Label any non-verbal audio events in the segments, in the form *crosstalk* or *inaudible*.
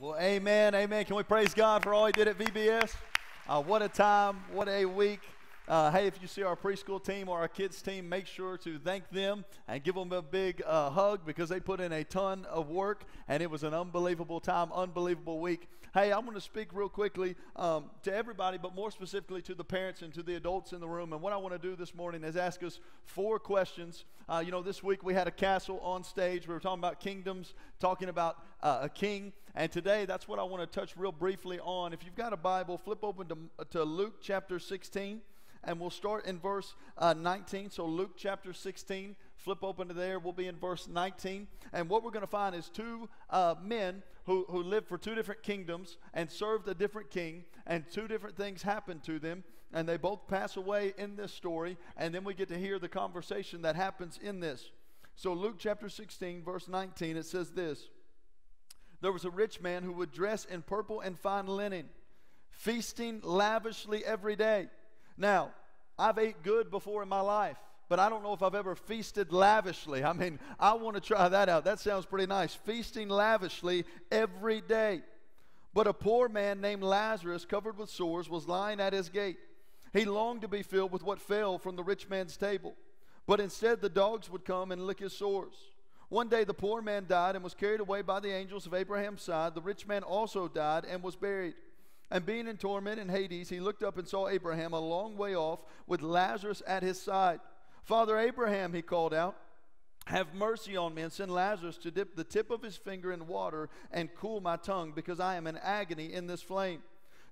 Well, amen, amen. Can we praise God for all He did at VBS? Uh, what a time, what a week. Uh, hey, if you see our preschool team or our kids team, make sure to thank them and give them a big uh, hug because they put in a ton of work and it was an unbelievable time, unbelievable week. Hey, I'm going to speak real quickly um, to everybody, but more specifically to the parents and to the adults in the room. And what I want to do this morning is ask us four questions. Uh, you know, this week we had a castle on stage. We were talking about kingdoms, talking about uh, a king. And today, that's what I want to touch real briefly on. If you've got a Bible, flip open to, to Luke chapter 16 and we'll start in verse uh, 19. So, Luke chapter 16, flip open to there. We'll be in verse 19. And what we're going to find is two uh, men who, who lived for two different kingdoms and served a different king, and two different things happened to them. And they both pass away in this story. And then we get to hear the conversation that happens in this. So, Luke chapter 16, verse 19, it says this There was a rich man who would dress in purple and fine linen, feasting lavishly every day. Now, I've ate good before in my life, but I don't know if I've ever feasted lavishly. I mean, I want to try that out. That sounds pretty nice. Feasting lavishly every day. But a poor man named Lazarus, covered with sores, was lying at his gate. He longed to be filled with what fell from the rich man's table, but instead the dogs would come and lick his sores. One day the poor man died and was carried away by the angels of Abraham's side. The rich man also died and was buried. And being in torment in Hades, he looked up and saw Abraham a long way off with Lazarus at his side. Father Abraham, he called out, have mercy on me and send Lazarus to dip the tip of his finger in water and cool my tongue because I am in agony in this flame.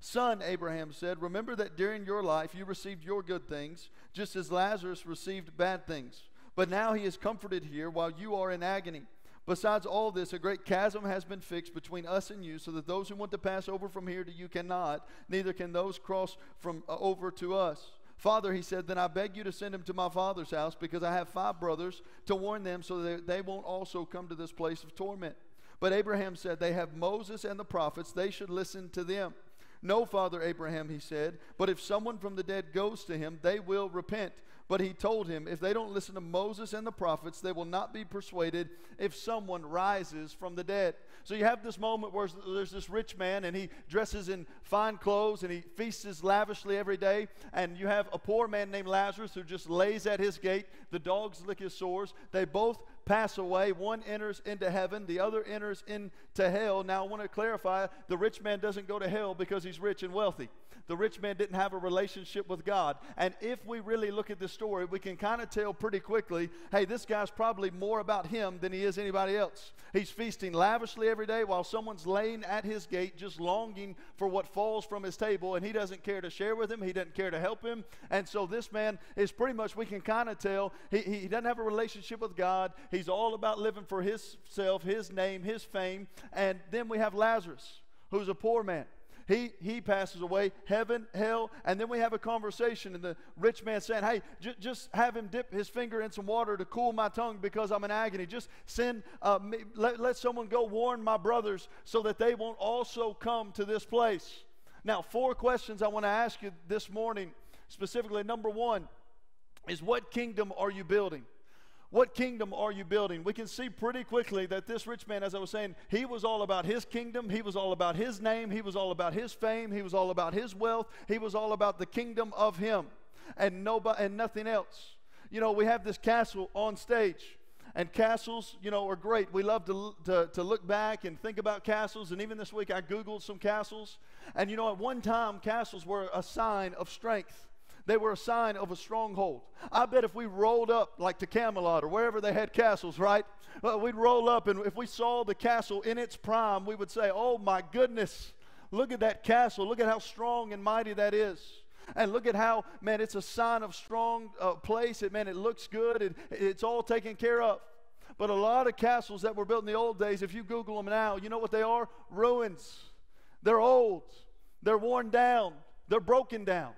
Son, Abraham said, remember that during your life you received your good things, just as Lazarus received bad things. But now he is comforted here while you are in agony. Besides all this, a great chasm has been fixed between us and you, so that those who want to pass over from here to you cannot, neither can those cross from uh, over to us. Father, he said, then I beg you to send him to my father's house, because I have five brothers, to warn them so that they won't also come to this place of torment. But Abraham said, They have Moses and the prophets, they should listen to them. No, Father Abraham, he said, but if someone from the dead goes to him, they will repent. But he told him, If they don't listen to Moses and the prophets, they will not be persuaded if someone rises from the dead. So you have this moment where there's this rich man and he dresses in fine clothes and he feasts lavishly every day. And you have a poor man named Lazarus who just lays at his gate. The dogs lick his sores. They both pass away. One enters into heaven, the other enters into hell. Now, I want to clarify the rich man doesn't go to hell because he's rich and wealthy. The rich man didn't have a relationship with God. And if we really look at this story, we can kind of tell pretty quickly hey, this guy's probably more about him than he is anybody else. He's feasting lavishly every day while someone's laying at his gate just longing for what falls from his table, and he doesn't care to share with him, he doesn't care to help him. And so this man is pretty much, we can kind of tell, he, he doesn't have a relationship with God. He's all about living for himself, his name, his fame. And then we have Lazarus, who's a poor man. He, he passes away, heaven, hell, and then we have a conversation, and the rich man saying, Hey, j- just have him dip his finger in some water to cool my tongue because I'm in agony. Just send, uh, me, let, let someone go warn my brothers so that they won't also come to this place. Now, four questions I want to ask you this morning specifically. Number one is what kingdom are you building? What kingdom are you building? We can see pretty quickly that this rich man, as I was saying, he was all about his kingdom. He was all about his name. He was all about his fame. He was all about his wealth. He was all about the kingdom of him and nobody and nothing else. You know, we have this castle on stage. And castles, you know, are great. We love to, to, to look back and think about castles. And even this week, I Googled some castles. And, you know, at one time, castles were a sign of strength. They were a sign of a stronghold. I bet if we rolled up like to Camelot or wherever they had castles, right? Well, we'd roll up and if we saw the castle in its prime, we would say, Oh my goodness, look at that castle. Look at how strong and mighty that is. And look at how, man, it's a sign of strong uh, place. It, man, it looks good. It, it's all taken care of. But a lot of castles that were built in the old days, if you Google them now, you know what they are? Ruins. They're old. They're worn down. They're broken down.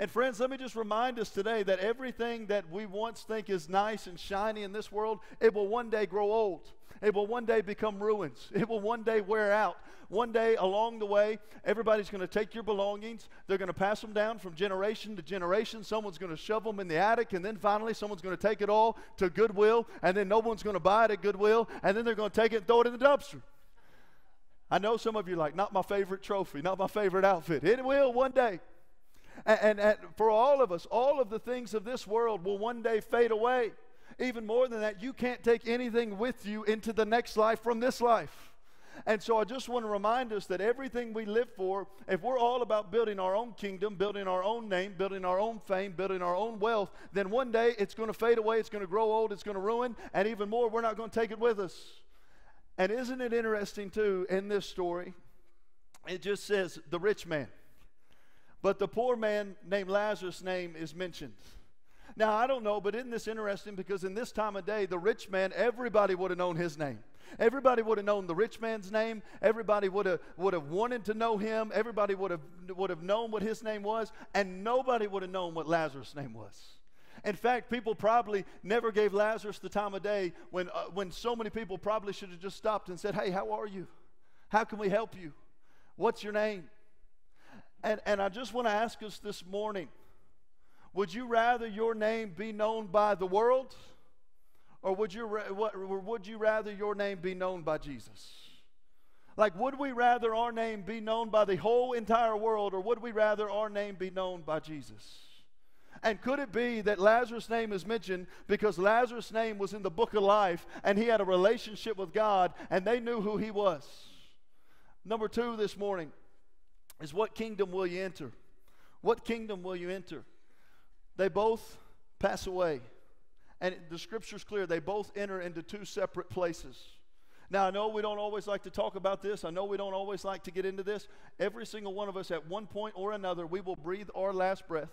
And friends, let me just remind us today that everything that we once think is nice and shiny in this world, it will one day grow old. It will one day become ruins. It will one day wear out. One day along the way, everybody's going to take your belongings. They're going to pass them down from generation to generation. Someone's going to shove them in the attic, and then finally, someone's going to take it all to Goodwill, and then no one's going to buy it at Goodwill, and then they're going to take it and throw it in the dumpster. I know some of you are like, not my favorite trophy, not my favorite outfit. It will one day. And, and, and, for all of us, all of the things of this world will one day fade away. Even more than that, you can't take anything with you into the next life from this life. And so I just want to remind us that everything we live for, if we're all about building our own kingdom, building our own name, building our own fame, building our own wealth, then one day it's going to fade away, it's going to grow old, it's going to ruin, and even more, we're not going to take it with us. And isn't it interesting, too, in this story? It just says the rich man. But the poor man named Lazarus' name is mentioned. Now, I don't know, but isn't this interesting? Because in this time of day, the rich man, everybody would have known his name. Everybody would have known the rich man's name. Everybody would have, would have wanted to know him. Everybody would have, would have known what his name was. And nobody would have known what Lazarus' name was. In fact, people probably never gave Lazarus the time of day when, uh, when so many people probably should have just stopped and said, Hey, how are you? How can we help you? What's your name? And, and I just want to ask us this morning would you rather your name be known by the world? Or would you, what, would you rather your name be known by Jesus? Like, would we rather our name be known by the whole entire world, or would we rather our name be known by Jesus? And could it be that Lazarus' name is mentioned because Lazarus' name was in the book of life and he had a relationship with God and they knew who he was? Number two this morning is what kingdom will you enter? What kingdom will you enter? They both pass away. And the scripture's clear, they both enter into two separate places. Now, I know we don't always like to talk about this. I know we don't always like to get into this. Every single one of us, at one point or another, we will breathe our last breath,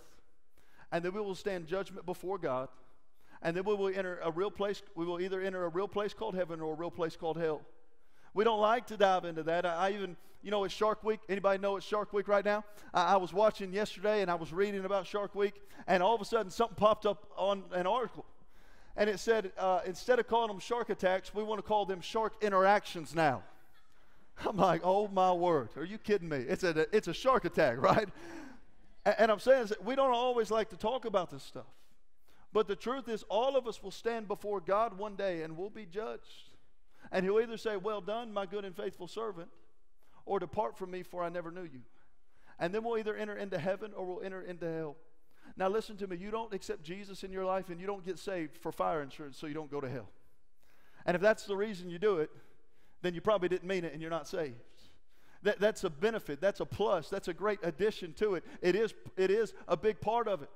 and then we will stand judgment before God, and then we will enter a real place. We will either enter a real place called heaven or a real place called hell. We don't like to dive into that. I, I even, you know, it's Shark Week. Anybody know it's Shark Week right now? I, I, was watching yesterday and I was reading about Shark Week, and all of a sudden something popped up on an article and it said uh, instead of calling them shark attacks, we want to call them shark interactions now. *laughs* I'm like, oh my word, are you kidding me? It's a, it's a shark attack, *laughs* right? And, and I'm saying we don't always like to talk about this stuff. But the truth is, all of us will stand before God one day and we'll be judged. And He'll either say, Well done, my good and faithful servant, or depart from me, for I never knew you. And then we'll either enter into heaven or we'll enter into hell. Now, listen to me. You don't accept Jesus in your life and you don't get saved for fire insurance so you don't go to hell. And if that's the reason you do it, then you probably didn't mean it and you're not saved. That, that's a benefit. That's a plus. That's a great addition to it. It is, it is a big part of it.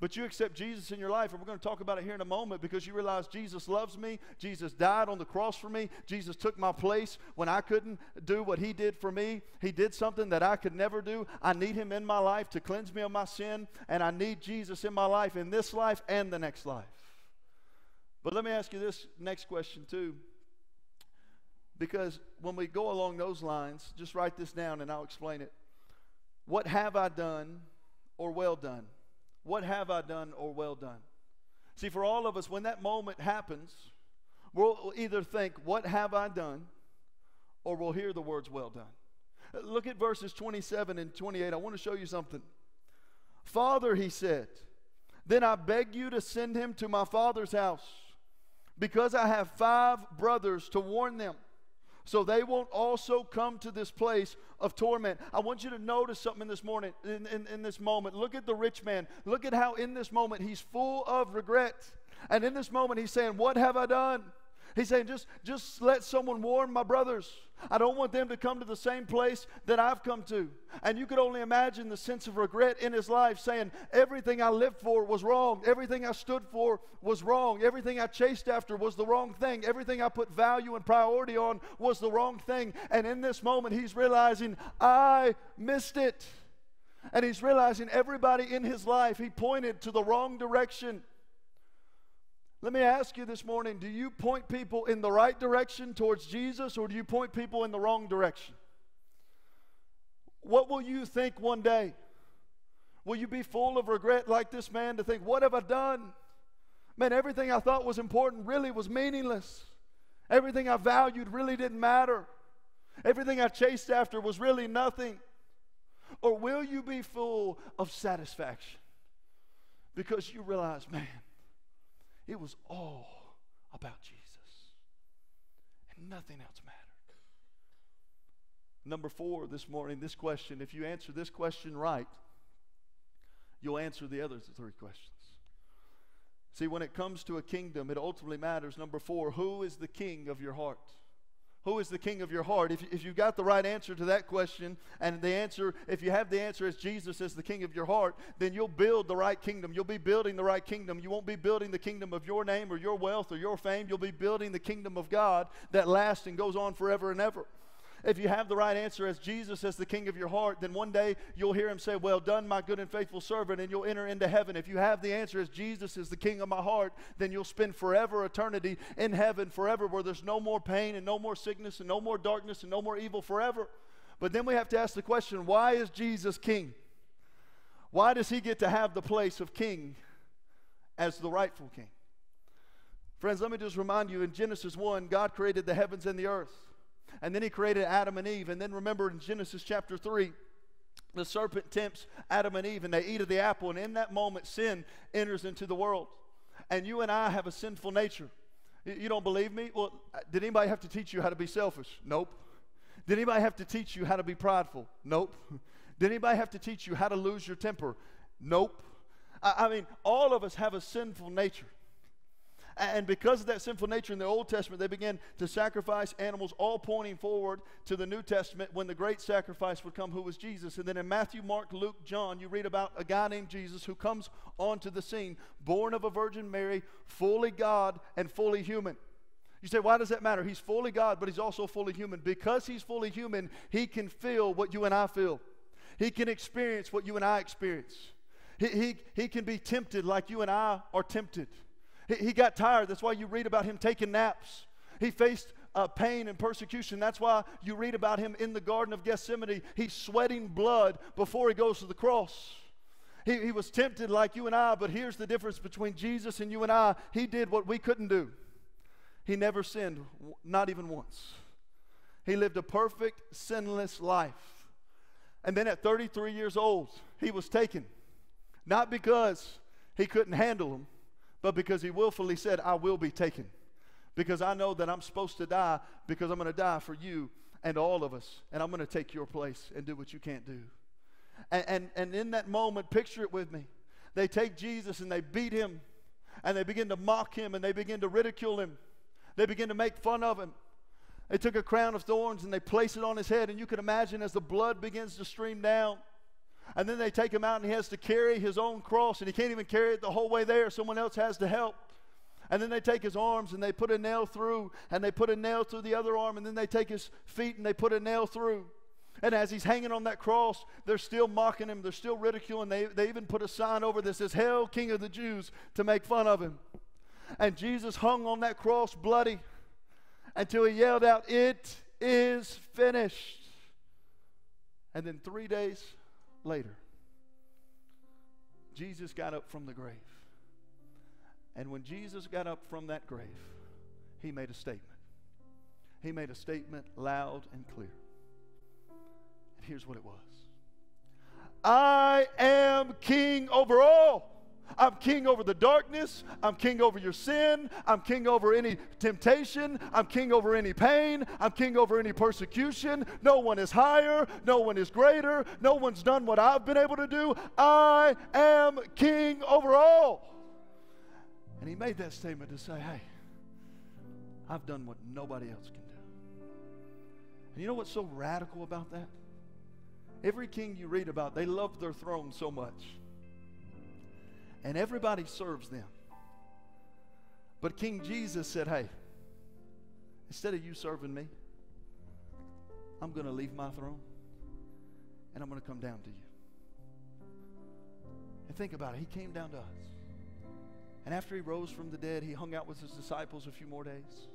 But you accept Jesus in your life, and we're going to talk about it here in a moment because you realize Jesus loves me. Jesus died on the cross for me. Jesus took my place when I couldn't do what He did for me. He did something that I could never do. I need Him in my life to cleanse me of my sin, and I need Jesus in my life in this life and the next life. But let me ask you this next question, too. Because when we go along those lines, just write this down and I'll explain it. What have I done or well done? What have I done or well done? See, for all of us, when that moment happens, we'll either think, What have I done? or we'll hear the words, Well done. Look at verses 27 and 28. I want to show you something. Father, he said, then I beg you to send him to my father's house because I have five brothers to warn them so they won't also come to this place of torment. I want you to notice something in this morning, in, in, in this moment. Look at the rich man. Look at how in this moment he's full of regret. And in this moment he's saying, What have I done? He's saying, just, just let someone warn my brothers. I don't want them to come to the same place that I've come to. And you could only imagine the sense of regret in his life, saying, Everything I lived for was wrong. Everything I stood for was wrong. Everything I chased after was the wrong thing. Everything I put value and priority on was the wrong thing. And in this moment, he's realizing, I missed it. And he's realizing everybody in his life, he pointed to the wrong direction. Let me ask you this morning do you point people in the right direction towards Jesus or do you point people in the wrong direction? What will you think one day? Will you be full of regret like this man to think, What have I done? Man, everything I thought was important really was meaningless. Everything I valued really didn't matter. Everything I chased after was really nothing. Or will you be full of satisfaction because you realize, man, it was all about Jesus. And nothing else mattered. number four this morning, this question. If you answer this question right, you'll answer the other three questions. See, when it comes to a kingdom, it ultimately matters. Number four, who is the king of your heart? Who is the king of your heart? If, if you got the right answer to that question, and the answer, if you have the answer as Jesus as the king of your heart, then you'll build the right kingdom. You'll be building the right kingdom. You won't be building the kingdom of your name or your wealth or your fame. You'll be building the kingdom of God that lasts and goes on forever and ever. If you have the right answer as Jesus as the king of your heart, then one day you'll hear him say, Well done, my good and faithful servant, and you'll enter into heaven. If you have the answer as Jesus is the king of my heart, then you'll spend forever eternity in heaven, forever, where there's no more pain and no more sickness and no more darkness and no more evil forever. But then we have to ask the question why is Jesus king? Why does he get to have the place of king as the rightful king? Friends, let me just remind you in Genesis 1, God created the heavens and the earth. And then he created Adam and Eve. And then remember in Genesis chapter 3, the serpent tempts Adam and Eve, and they eat of the apple. And in that moment, sin enters into the world. And you and I have a sinful nature. You don't believe me? Well, uh, did anybody have to teach you how to be selfish? Nope. Did anybody have to teach you how to be prideful? Nope. *laughs* Did anybody have to teach you how to lose your temper? Nope. I, mean, all of us have a sinful nature. And because of that sinful nature in the Old Testament, they began to sacrifice animals, all pointing forward to the New Testament when the great sacrifice would come, who was Jesus. And then in Matthew, Mark, Luke, John, you read about a guy named Jesus who comes onto the scene, born of a Virgin Mary, fully God and fully human. You say, why does that matter? He's fully God, but he's also fully human. Because he's fully human, he can feel what you and I feel. He can experience what you and I experience. He, he, he can be tempted like you and I are tempted. He, he got tired. That's why you read about him taking naps. He faced uh, pain and persecution. That's why you read about him in the Garden of Gethsemane. He's sweating blood before he goes to the cross. He, he was tempted like you and I, but here's the difference between Jesus and you and I. He did what we couldn't do. He never sinned, not even once. He lived a perfect, sinless life. And then at 33 years old, he was taken. Not because he couldn't handle them, but because he willfully said, I will be taken. Because I know that I'm supposed to die because I'm going to die for you and all of us. And I'm going to take your place and do what you can't do. And, and, and in that moment, picture it with me. They take Jesus and they beat him and they begin to mock him and they begin to ridicule him. They begin to make fun of him. They took a crown of thorns and they place it on his head. And you can imagine as the blood begins to stream down, and then they take him out and he has to carry his own cross and he can't even carry it the whole way there. Someone else has to help. And then they take his arms and they put a nail through and they put a nail through the other arm and then they take his feet and they put a nail through. And as he's hanging on that cross, they're still mocking him. They're still ridiculing. They, they even put a sign over that says, Hail, King of the Jews, to make fun of him. And Jesus hung on that cross bloody until he yelled out, It is finished. And then three days later, Jesus got up from the grave. And when Jesus got up from that grave, he made a statement. He made a statement loud and clear. And here's what it was I am king over all. I'm king over the darkness. I'm king over your sin. I'm king over any temptation. I'm king over any pain. I'm king over any persecution. No one is higher. No one is greater. No one's done what I've been able to do. I am king over all. And he made that statement to say, hey, I've done what nobody else can do. And you know what's so radical about that? Every king you read about, they love their throne so much and everybody serves them. But King Jesus said, Hey, instead of you serving me, I'm going to leave my throne and I'm going to come down to you. And think about it. He came down to us. And after he rose from the dead, he hung out with his disciples a few more days.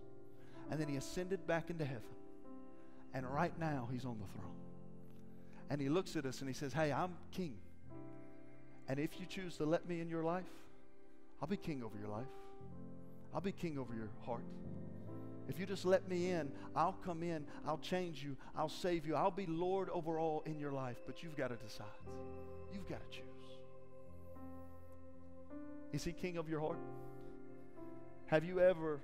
And then he ascended back into heaven. And right now, he's on the throne. And he looks at us and he says, Hey, I'm king. And if you choose to let me in your life, I'll be king over your life. I'll be king over your heart. If you just let me in, I'll come in, I'll change you, I'll save you, I'll be Lord over all in your life. But you've got to decide. You've got to choose. Is he king of your heart? Have you ever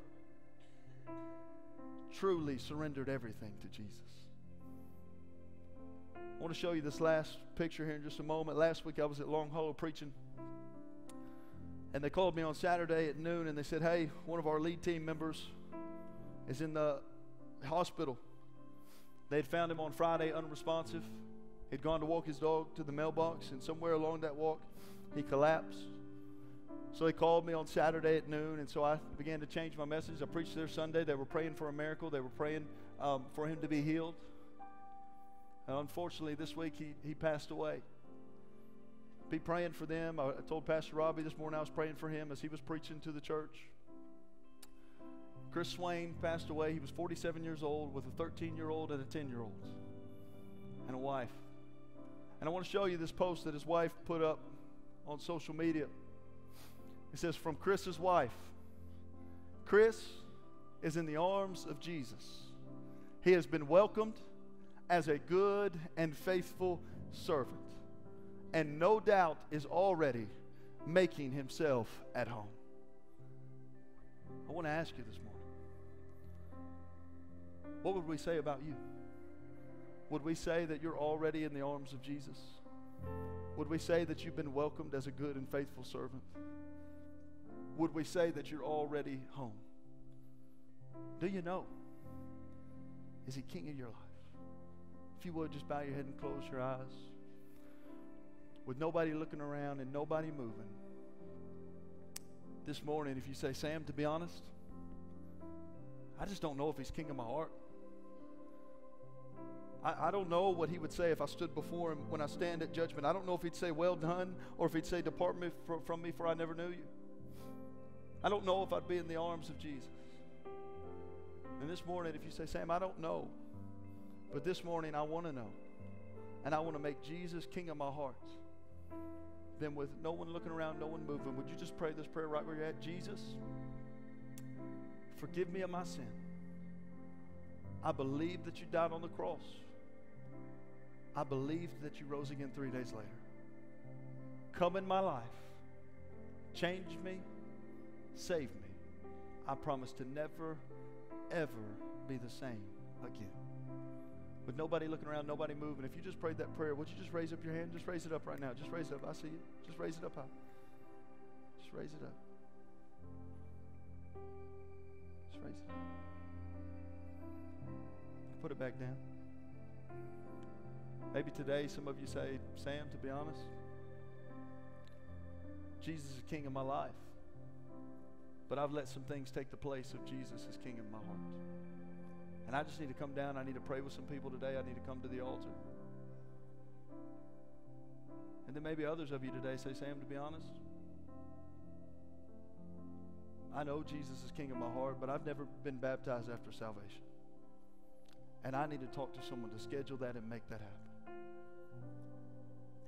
truly surrendered everything to Jesus? Want to show you this last picture here in just a moment. Last week I was at Long Hollow preaching. And they called me on Saturday at noon and they said, Hey, one of our lead team members is in the hospital. They had found him on Friday unresponsive. He'd gone to walk his dog to the mailbox, and somewhere along that walk, he collapsed. So they called me on Saturday at noon, and so I began to change my message. I preached there Sunday. They were praying for a miracle, they were praying um, for him to be healed. And unfortunately, this week he, he passed away. Be praying for them. I, told Pastor Robby this morning I was praying for him as he was preaching to the church. Chris Swain passed away. He was 47 years old with a 13 year old and a 10 year old and a wife. And I want to show you this post that his wife put up on social media. It says, From Chris's wife Chris is in the arms of Jesus. He has been welcomed as a good and faithful servant, and no doubt is already making himself at home. I want to ask you this morning what would we say about you? Would we say that you're already in the arms of Jesus? Would we say that you've been welcomed as a good and faithful servant? Would we say that you're already home? Do you know? Is He King of your life? If you would, just bow your head and close your eyes. With nobody looking around and nobody moving. This morning, if you say, Sam, to be honest, I just don't know if He's King of my heart. I, I, don't know what he would say if I stood before him when I stand at judgment. I don't know if he'd say, Well done, or if he'd say, Depart me from, from me, for I never knew you. I don't know if I'd be in the arms of Jesus. And this morning, if you say, Sam, I don't know, but this morning I want to know, and I want to make Jesus king of my heart, then with no one looking around, no one moving, would you just pray this prayer right where you're at? Jesus, forgive me of my sin. I believe that you died on the cross. I believe that you rose again three days later. Come in my life, change me, save me. I promise to never, ever be the same again. With nobody looking around, nobody moving. If you just prayed that prayer, would you just raise up your hand? Just raise it up right now. Just raise it up. I see you. Just raise it up high. Just raise it up. Just raise it up. Put it back down. Maybe today some of you say, Sam, to be honest, Jesus is king of my life. But I've let some things take the place of Jesus as king of my heart. And I just need to come down. I need to pray with some people today. I need to come to the altar. And then maybe others of you today say, Sam, to be honest, I know Jesus is king of my heart, but I've never been baptized after salvation. And I need to talk to someone to schedule that and make that happen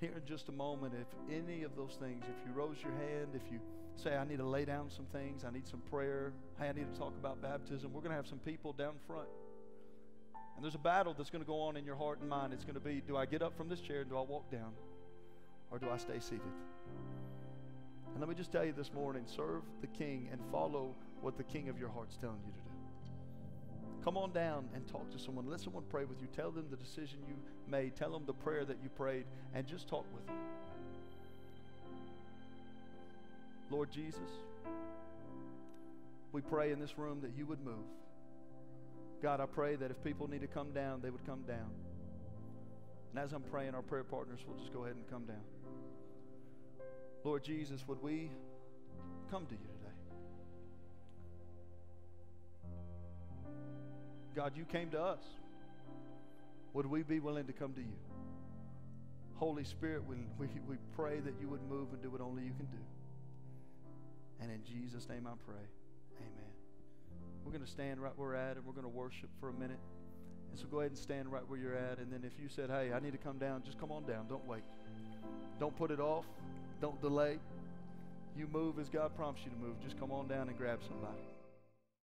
here in just a moment if any of those things, if you rose your hand, if you say, I need to lay down some things, I need some prayer, hey, I need to talk about baptism, we're going to have some people down front. And there's a battle that's going to go on in your heart and mind. It's going to be do I get up from this chair and do I walk down? Or do I stay seated? And let me just tell you this morning serve the king and follow what the king of your heart's telling you to do. Come on down and talk to someone. Let someone pray with you. Tell them the decision you made. Tell them the prayer that you prayed and just talk with them. Lord Jesus, we pray in this room that you would move. God, I pray that if people need to come down, they would come down. And as I'm praying, our prayer partners will just go ahead and come down. Lord Jesus, would we come to you? Today? God, you came to us. Would we be willing to come to you? Holy Spirit, we, we, we pray that you would move and do what only you can do. And in Jesus' name I pray. Amen. We're going to stand right where we're at and we're going to worship for a minute. And so go ahead and stand right where you're at. And then if you said, hey, I need to come down, just come on down. Don't wait. Don't put it off. Don't delay. You move as God prompts you to move. Just come on down and grab somebody.